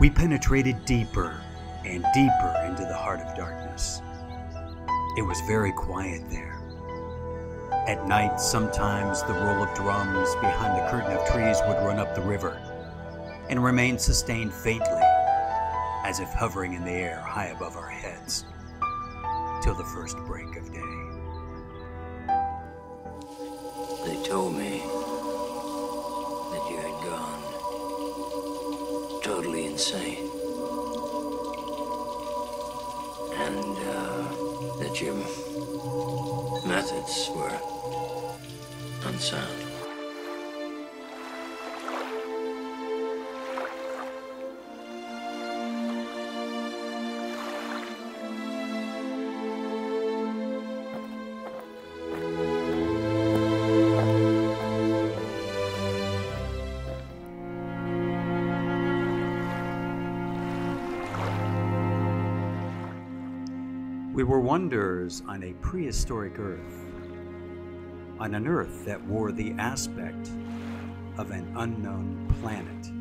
We penetrated deeper and deeper into the heart of darkness. It was very quiet there. At night, sometimes the roll of drums behind the curtain of trees would run up the river and remain sustained faintly, as if hovering in the air high above our heads, till the first break of day. They told me totally insane. And uh, that your methods were unsound. We were wanderers on a prehistoric Earth, on an Earth that wore the aspect of an unknown planet.